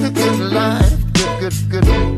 the good life. Good, good, good.